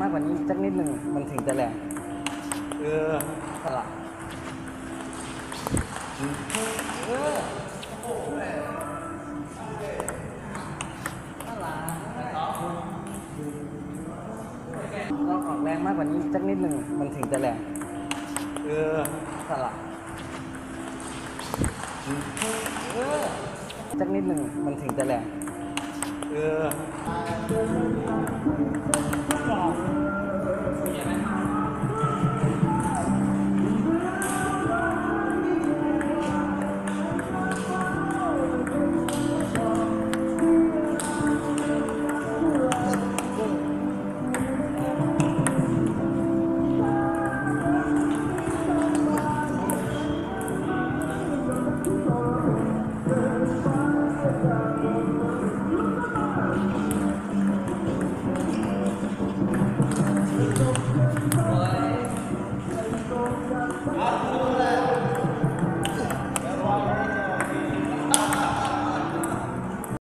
มากกว่านี้สักนิดหนึ่งมันถึงจะแรงเออสลับเออเราออกแรงมากกว่านี้สักนิดหนึ่งมันถึงจะแรงเออสลับเออสักนิดหนึ่งมันถึงจะแรงเออ เ